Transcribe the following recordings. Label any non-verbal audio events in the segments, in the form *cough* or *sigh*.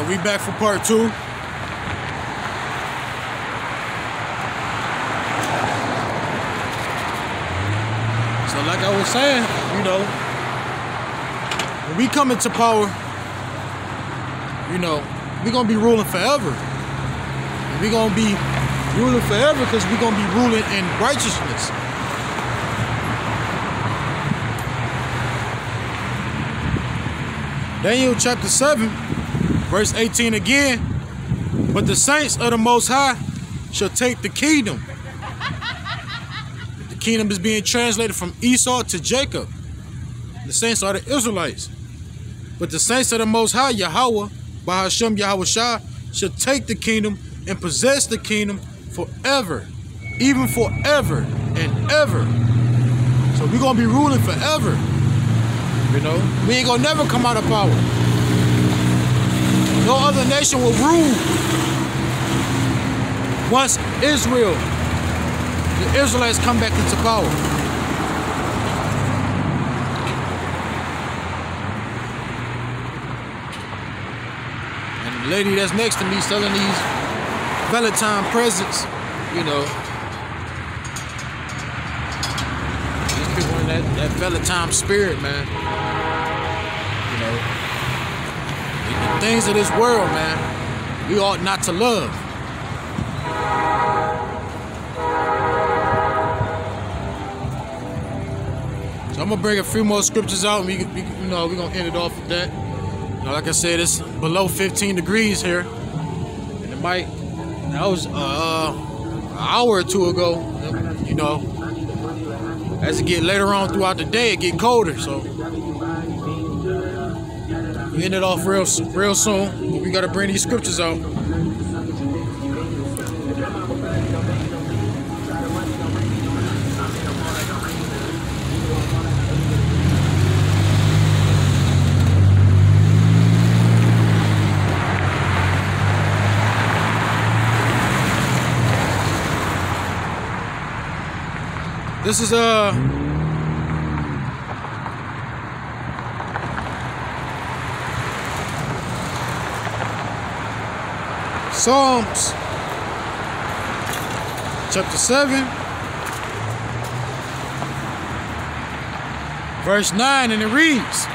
So we back for part two. So like I was saying, you know, when we come into power, you know, we're gonna be ruling forever. We're gonna be ruling forever because we're gonna be ruling in righteousness. Daniel chapter 7, verse 18 again. But the saints of the Most High shall take the kingdom. The kingdom is being translated from Esau to Jacob. The saints are the Israelites. But the saints of the Most High, Yahweh, by Hashem Yahweh Shah, shall take the kingdom and possess the kingdom forever, even forever and ever. So we're going to be ruling forever. You know, we ain't gonna never come out of power. No other nation will rule. Once Israel, the Israelites come back into power. And the lady that's next to me selling these Valentine presents, you know. These people in that, that Valentine spirit, man. Things of this world, man, we ought not to love. So I'm gonna bring a few more scriptures out, and we, we you know we're gonna end it off with that. You know, like I said, it's below 15 degrees here, and it might. That was uh, an hour or two ago. You know, as it get later on throughout the day, it get colder. So end it off real real soon. We gotta bring these scriptures out. This is uh Psalms chapter 7 verse 9 and it reads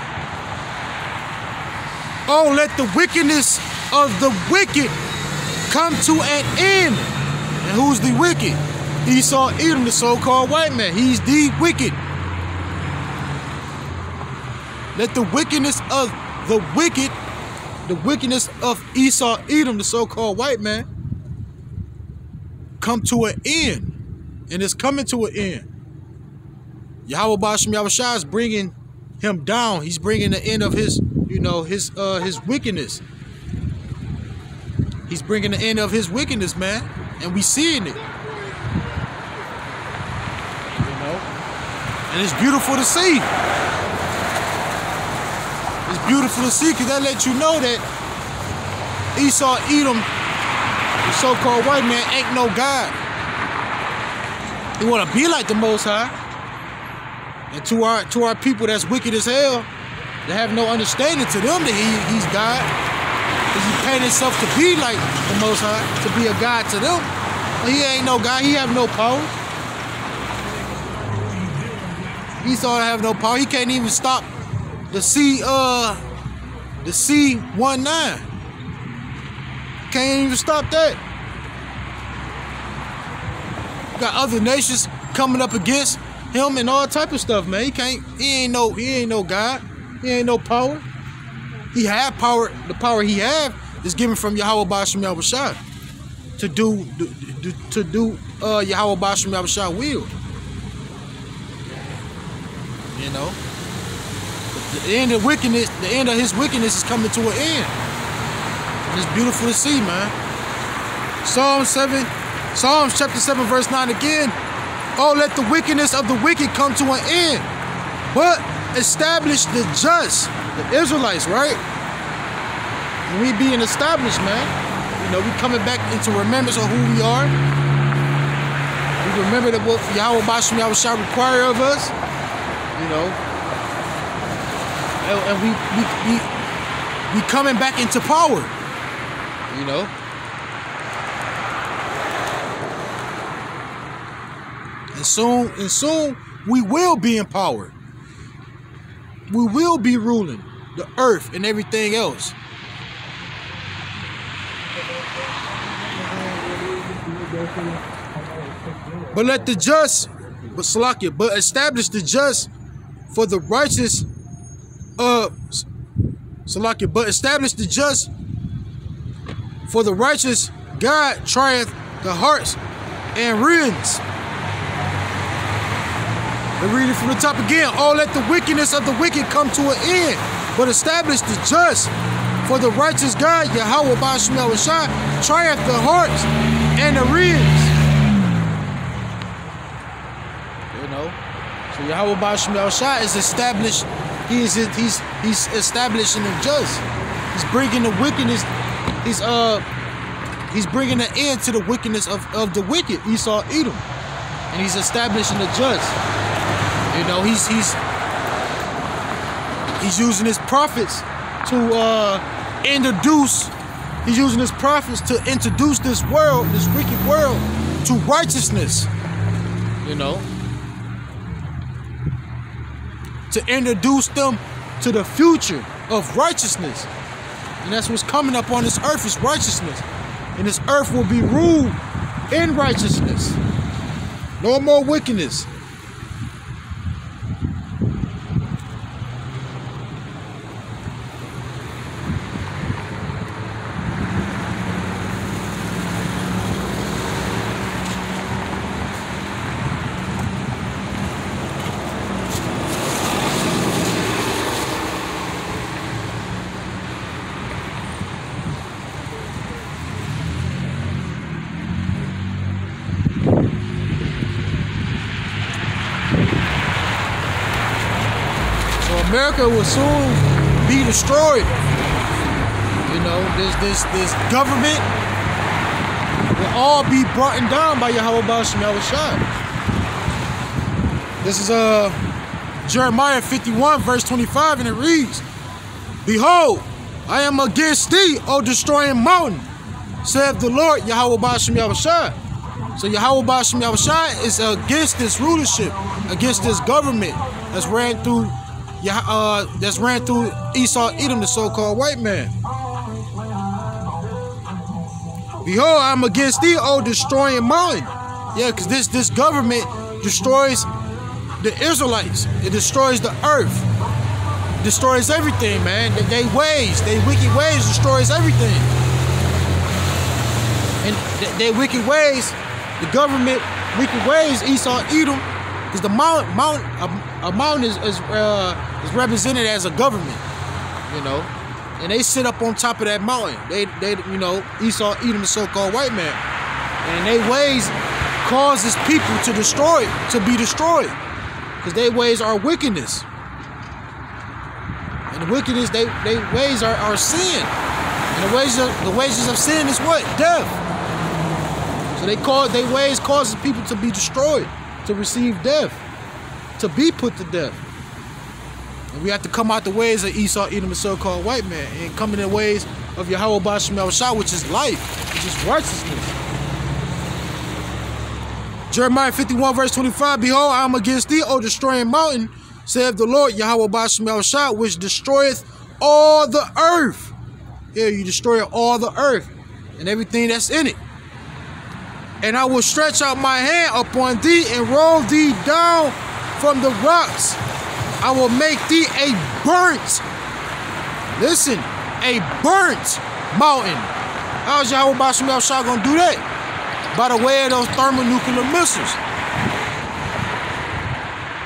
Oh let the wickedness of the wicked come to an end and who's the wicked Esau Edom, the so-called white man. He's the wicked. Let the wickedness of the wicked, the wickedness of Esau Edom, the so-called white man, come to an end. And it's coming to an end. Yahweh Bashem Yahushua is bringing him down. He's bringing the end of his, you know, his uh, his wickedness. He's bringing the end of his wickedness, man. And we're seeing it. You know? And it's beautiful to see. Beautiful to see because that lets you know that Esau Edom, the so-called white man, ain't no God. He want to be like the Most High. And to our to our people that's wicked as hell, they have no understanding to them that he, he's God. Because he himself to be like the Most High, to be a God to them. But he ain't no God. He have no power. Esau have no power. He can't even stop the C uh the C 19 Can't even stop that. Got other nations coming up against him and all type of stuff, man. He can't he ain't no he ain't no God. He ain't no power. He have power. The power he have is given from Yahweh Bashem Yahushua to do, do to do uh Yahweh Bashem Yahushua will. You know? The end of wickedness, the end of his wickedness is coming to an end. And it's beautiful to see, man. Psalm 7, Psalms chapter 7, verse 9 again. Oh, let the wickedness of the wicked come to an end. But establish the just, the Israelites, right? And we being established, man. You know, we coming back into remembrance of who we are. We remember that what Yahweh Bashem Yahweh shall require of us you know. And, we, we we we coming back into power. You know? And soon, and soon we will be empowered. We will be ruling the earth and everything else. But let the just, but Salakia, but establish the just for the righteous, uh, Salakia, but establish the just for the righteous God trieth the hearts and reins. And read it from the top again. Oh, let the wickedness of the wicked come to an end, but establish the just for the righteous God, Yahweh Bashim Shai, triumph the hearts and the reins. You know, so Yahweh Bashim Shai is established. He is he's he's establishing the just. He's bringing the wickedness. He's uh he's bringing an end to the wickedness of, of the wicked Esau Edom, and he's establishing the just. You know, he's he's he's using his prophets to uh, introduce. He's using his prophets to introduce this world, this wicked world, to righteousness. You know, to introduce them to the future of righteousness. And that's what's coming up on this earth is righteousness. And this earth will be ruled in righteousness. No more wickedness. America will soon be destroyed. You know, this this this government will all be brought down by Yahweh Bashim Yahushua. This is uh Jeremiah 51, verse 25, and it reads, Behold, I am against thee, O destroying mountain, saith the Lord Yahweh Bashim Yahushua. So Yahweh Bashim Yahushua is against this rulership, against this government that's ran through yeah, uh, that's ran through Esau Edom, the so-called white man. Behold, I'm against thee, O destroying mountain. Yeah, because this this government destroys the Israelites. It destroys the earth. Destroys everything, man. They, they ways, they wicked ways destroys everything. And they, they wicked ways, the government wicked ways, Esau Edom, because the mount, mount, a, a mountain is is, uh, is represented as a government, you know, and they sit up on top of that mountain. They, they, you know, Esau Edom, the so-called white man, and they ways causes people to destroy, to be destroyed, because their ways are wickedness, and the wickedness they, they ways are, are sin, and the wages of the wages of sin is what? Death. So they call they ways causes people to be destroyed to receive death, to be put to death. And we have to come out the ways of Esau, Edom, the so-called white man, and come in the ways of Yahweh Bashim Shah, which is life, which is righteousness. Jeremiah 51, verse 25, Behold, I am against thee, O destroying mountain, saith the Lord, Yahweh Bashim Shah, which destroyeth all the earth. Yeah, you destroy all the earth and everything that's in it and I will stretch out my hand upon thee and roll thee down from the rocks. I will make thee a burnt, listen, a burnt mountain. How's Yahweh Bashim Shah gonna do that? By the way of those thermonuclear missiles.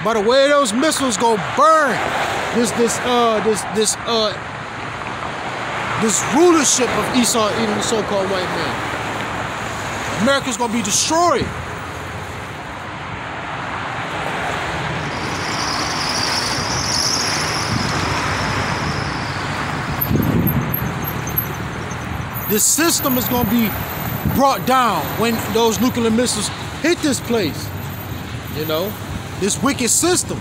By the way those missiles go burn this this uh this this uh this rulership of Esau, even the so-called white man. America's gonna be destroyed. The system is going to be brought down when those nuclear missiles hit this place. You know, this wicked system.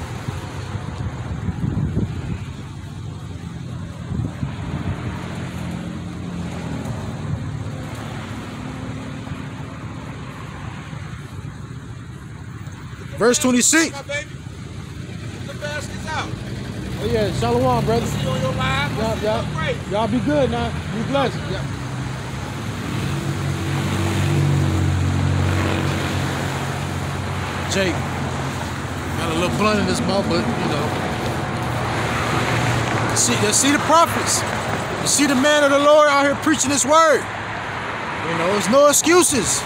Verse 26. Oh yeah, shalom, brother. Y'all, y'all, y'all be good now. Be blessed. Jake got a little blunt in his mouth, but you know. See, you see the prophets. You see the man of the Lord out here preaching His word. You know, there's no excuses.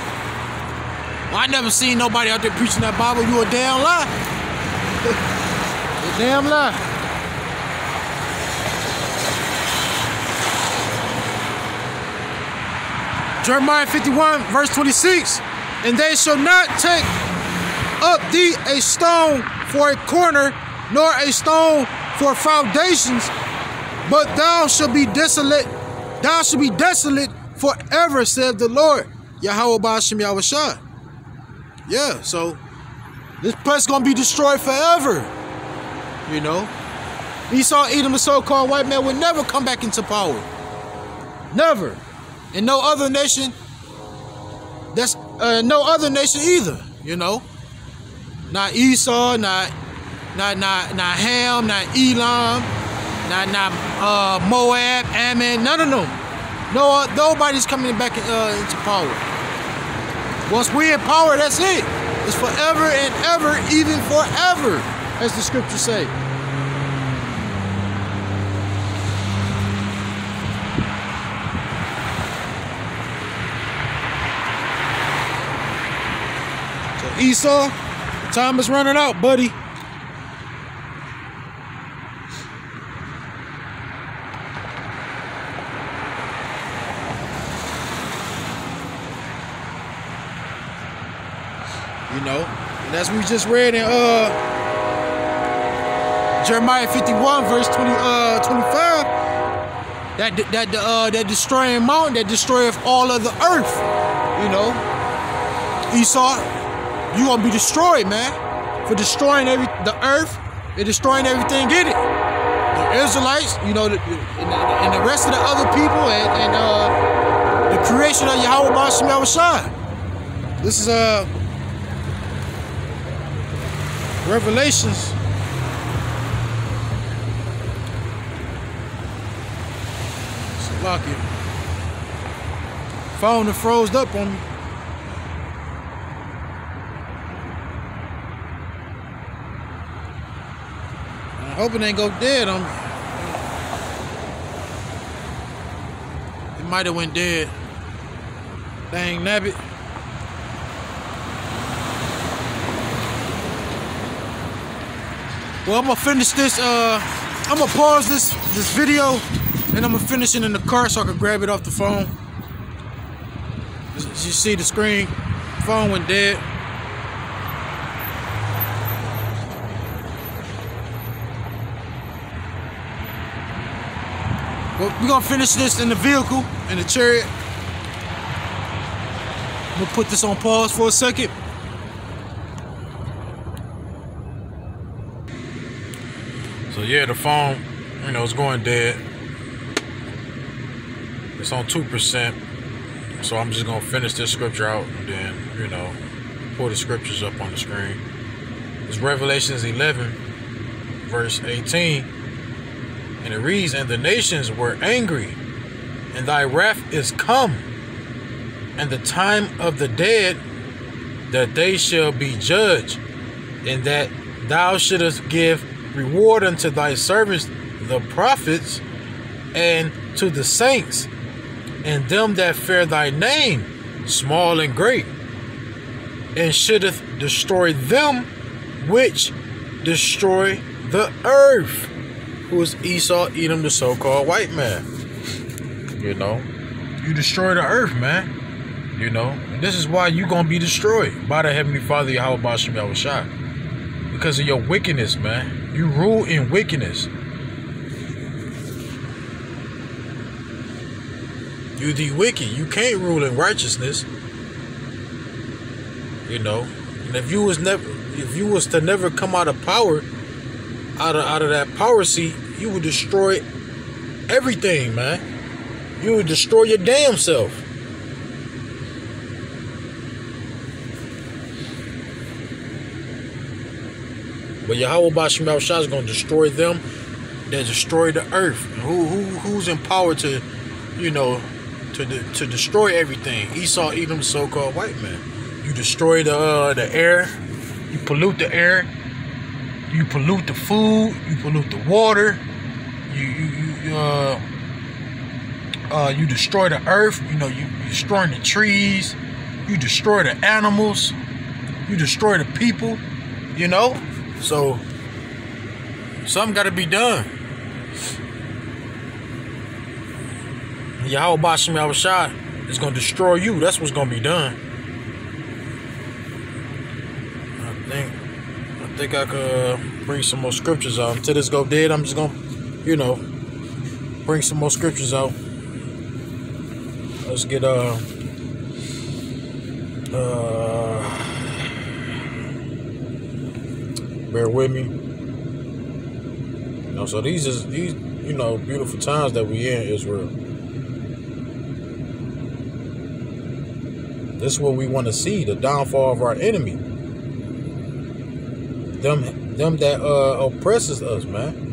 I never seen nobody out there preaching that Bible. You a damn lie. *laughs* a damn lie. Jeremiah 51, verse 26. And they shall not take up thee a stone for a corner, nor a stone for foundations, but thou shalt be desolate, thou shalt be desolate forever, said the Lord. Yahweh Ba'ashem Yahushua. Yeah, so this place gonna be destroyed forever. You know? Esau, Edom, the so-called white man would never come back into power. Never. And no other nation, that's uh, no other nation either, you know? Not Esau, not not not not Ham, not Elam, not not uh, Moab, Ammon, none of them. No, uh, nobody's coming back uh, into power. Once we in power, that's it. It's forever and ever, even forever, as the scriptures say. So Esau, time is running out, buddy. You know, and as we just read in uh Jeremiah 51, verse 20, uh, 25, that that uh, that destroying mountain that destroyeth all of the earth. You know, Esau, you gonna be destroyed, man, for destroying every the earth and destroying everything in it. The Israelites, you know, the, and, the, and the rest of the other people, and, and uh, the creation of Yahweh Ba'ashem Yahushua. This is uh, Revelations. Slocky. Phone that froze up on me. I'm hoping it ain't go dead on me. It might have went dead. Dang nabbit. Well, I'm gonna finish this. Uh, I'm gonna pause this this video, and I'm gonna finish it in the car so I can grab it off the phone. As you see the screen, phone went dead. We're gonna finish this in the vehicle, in the chariot. I'm gonna put this on pause for a second. So yeah, the phone, you know, it's going dead. It's on two percent. So I'm just gonna finish this scripture out and then, you know, pull the scriptures up on the screen. It's Revelations 11, verse 18. And it reads, And the nations were angry, and thy wrath is come, and the time of the dead that they shall be judged, and that thou shouldest give reward unto thy servants the prophets and to the saints and them that fear thy name small and great and shouldeth destroy them which destroy the earth who is esau edom the so-called white man you know you destroy the earth man you know and this is why you gonna be destroyed by the heavenly father yahweh Ba'ashem Yahushua because of your wickedness man you rule in wickedness. You the wicked. You can't rule in righteousness. You know. And if you was never if you was to never come out of power, out of out of that power seat, you would destroy everything, man. You would destroy your damn self. But Yahweh Bashim Shah is going to destroy them that destroy the earth. Who who who's empowered to, you know, to de- to destroy everything? Esau, Edom, so-called white man. You destroy the uh, the air. You pollute the air. You pollute the food. You pollute the water. You you, you uh uh you destroy the earth. You know you destroying the trees. You destroy the animals. You destroy the people. You know, so something got to be done. Yahweh Bashim Yahushua is going to destroy you. That's what's going to be done. I think I think I could bring some more scriptures out. Until this go dead, I'm just going to, you know, bring some more scriptures out. Let's get, uh, uh, bear with me. You know, so these is these, you know, beautiful times that we in Israel. This is what we want to see, the downfall of our enemy. Them them that uh oppresses us, man.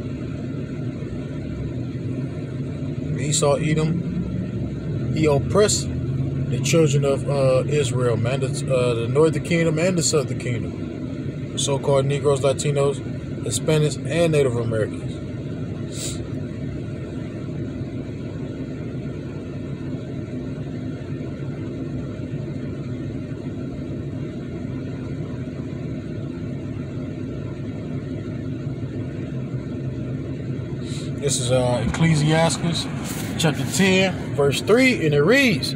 Esau Edom, he oppressed the children of uh, Israel, man, the, uh, the northern kingdom and the southern kingdom. So-called Negroes, Latinos, Hispanics, and Native Americans. This is uh, Ecclesiastes chapter 10, verse 3, and it reads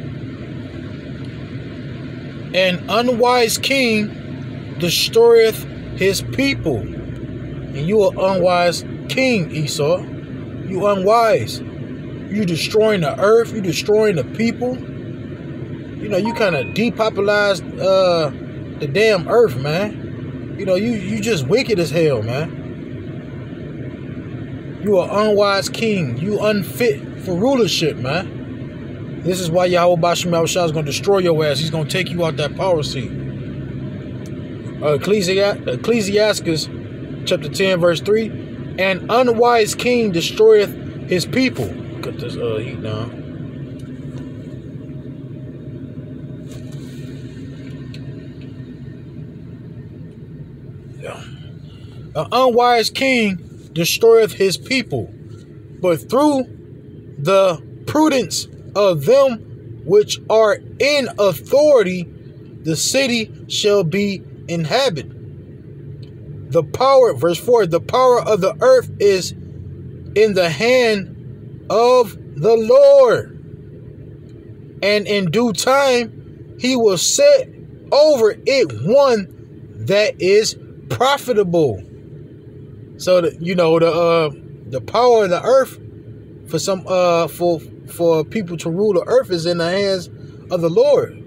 An unwise king destroyeth his people. And you are unwise king, Esau. You unwise. You destroying the earth, you destroying the people. You know, you kind of depopulized uh, the damn earth, man. You know, you you just wicked as hell, man. You are unwise king. You unfit for rulership, man. This is why Yahweh Bashim Yahushua is going to destroy your ass. He's going to take you out that power seat. Uh, Ecclesiastes chapter 10, verse 3. An unwise king destroyeth his people. Cut this uh, heat down. Yeah. An unwise king destroyeth his people, but through the prudence of them which are in authority, the city shall be inhabited. The power, verse 4 the power of the earth is in the hand of the Lord. And in due time, he will set over it one that is profitable. So that you know the uh, the power of the earth for some uh for for people to rule the earth is in the hands of the Lord.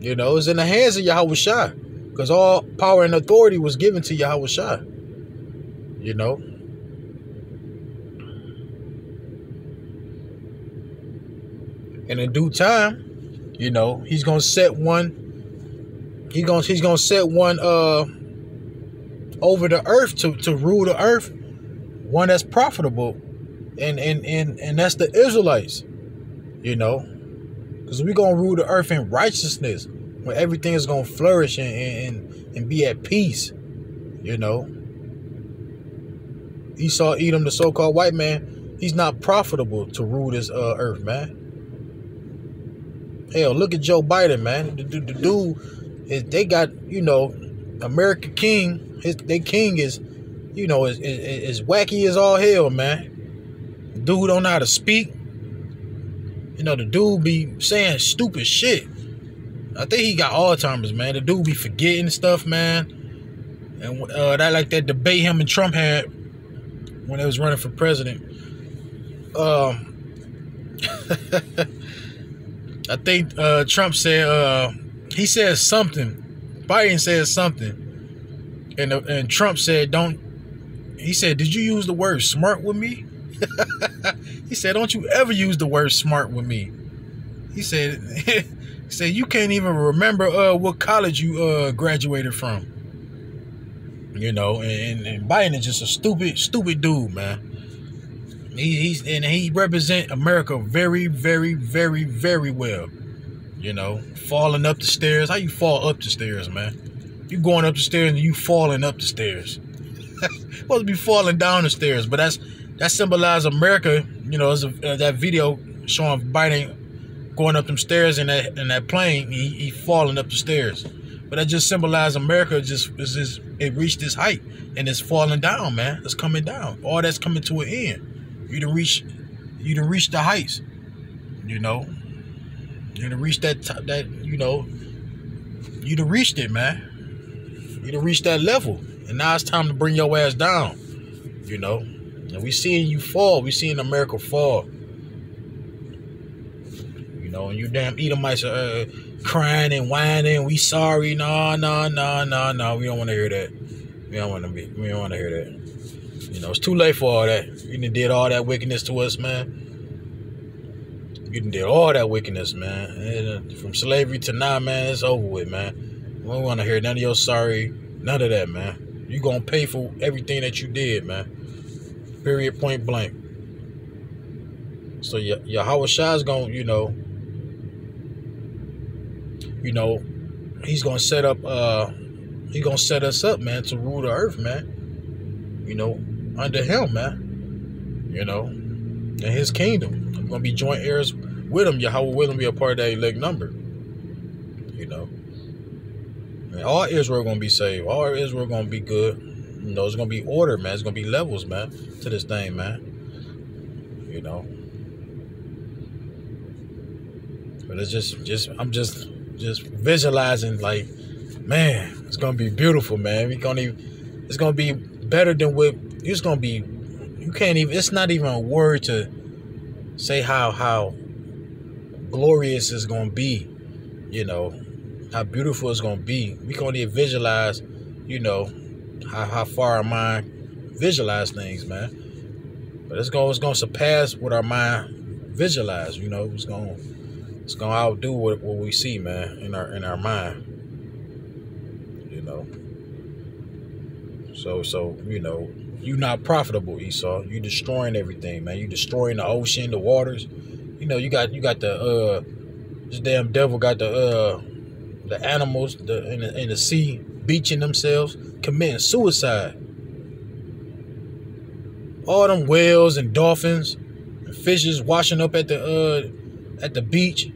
You know, it's in the hands of Yahweh. Because all power and authority was given to Yahweh. You know. And in due time, you know, he's gonna set one. He gonna he's gonna set one uh over the earth to, to rule the earth, one that's profitable. And and and and that's the Israelites. You know? Because we're gonna rule the earth in righteousness, where everything is gonna flourish and, and, and be at peace. You know. Esau Edom, the so-called white man, he's not profitable to rule this uh, earth, man. Hell, look at Joe Biden, man. The, the, the dude, they got, you know, America King his their king is, you know, is, is, is wacky as all hell, man. Dude don't know how to speak. You know, the dude be saying stupid shit. I think he got Alzheimer's, man. The dude be forgetting stuff, man. And uh, that like that debate him and Trump had when they was running for president. Um, *laughs* I think uh, Trump said uh, he said something. Biden said something and uh, and Trump said, "Don't." He said, "Did you use the word smart with me?" *laughs* he said, "Don't you ever use the word smart with me?" He said, "He *laughs* said you can't even remember uh, what college you uh, graduated from." You know, and, and Biden is just a stupid, stupid dude, man. He, he's and he represent America very, very, very, very well. You know, falling up the stairs. How you fall up the stairs, man? You going up the stairs and you falling up the stairs. *laughs* supposed to be falling down the stairs, but that's that symbolizes America. You know, as uh, that video showing Biden going up them stairs in that in that plane, he, he falling up the stairs. But that just symbolizes America just is just it reached this height and it's falling down, man. It's coming down. All that's coming to an end. You to reach you to reach the heights. You know. You to reach that that you know you to reached it, man. You to reach that level. And now it's time to bring your ass down. You know. And we seeing you fall. We seeing America fall. You know, and you damn Edomites are uh, crying and whining. We sorry. No, no, no, no, no. We don't want to hear that. We don't want to be. We don't want to hear that. You know, it's too late for all that. You did all that wickedness to us, man. You did all that wickedness, man. And uh, from slavery to now, man, it's over with, man. We don't want to hear none of your sorry. None of that, man. You're gonna pay for everything that you did, man. Period. Point blank. So your Yahweh Shah's gonna, you know, you know, he's gonna set up uh he's gonna set us up, man, to rule the earth, man. You know, under him, man. You know, in his kingdom. Gonna be joint heirs with him. Yahweh will be a part of that elect number. You know. And all Israel gonna be saved. All Israel gonna be good. You know, it's gonna be order, man. It's gonna be levels, man, to this thing, man. You know. But it's just just I'm just just visualizing like, man, it's gonna be beautiful, man. We gonna even, it's gonna be better than what it's gonna be. You can't even. It's not even a word to say how how glorious it's gonna be. You know how beautiful it's gonna be. We can only visualize. You know how how far our mind visualize things, man. But it's gonna it's gonna surpass what our mind visualize. You know, it's gonna it's gonna outdo what, what we see, man, in our in our mind. You know. So so you know, you not profitable, Esau. You destroying everything, man. You destroying the ocean, the waters. You know, you got you got the uh this damn devil got the uh the animals the in the in the sea beaching themselves, committing suicide. All them whales and dolphins and fishes washing up at the uh at the beach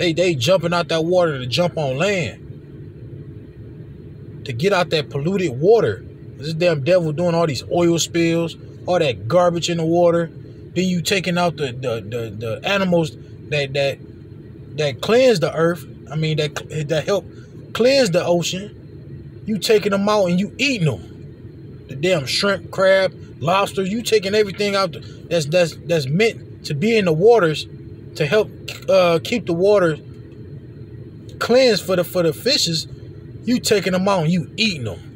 they they jumping out that water to jump on land. To get out that polluted water. This damn devil doing all these oil spills, all that garbage in the water. Then you taking out the the, the, the animals that that that cleanse the earth. I mean that that help cleanse the ocean. You taking them out and you eating them. The damn shrimp, crab, lobster. You taking everything out that's that's that's meant to be in the waters to help uh, keep the water cleansed for the for the fishes, you taking them out and you eating them,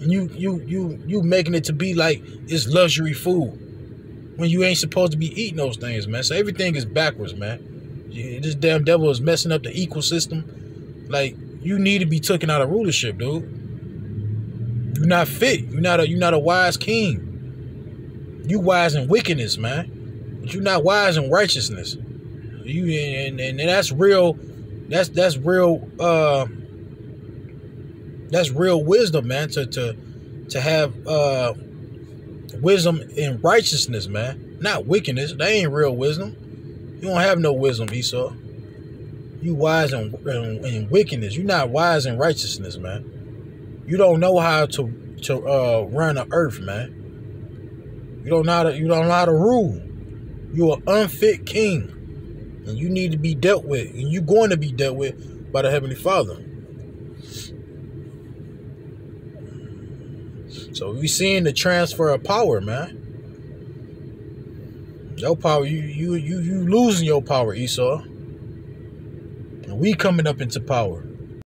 you you you you making it to be like it's luxury food when you ain't supposed to be eating those things, man. So everything is backwards, man. This damn devil is messing up the ecosystem. Like you need to be taken out of rulership, dude. You're not fit. You're not a you're not a wise king. You wise in wickedness, man. But you're not wise in righteousness. You and, and, and that's real. That's that's real. Uh, that's real wisdom, man. To to to have uh, wisdom in righteousness, man. Not wickedness. That ain't real wisdom. You don't have no wisdom, Esau. You wise in, in, in wickedness. You're not wise in righteousness, man. You don't know how to to uh, run the earth, man. You don't know how to you don't know how to rule. You're an unfit king and you need to be dealt with, and you're going to be dealt with by the Heavenly Father. So we seeing the transfer of power, man. Your power, you you you you losing your power, Esau. And we coming up into power.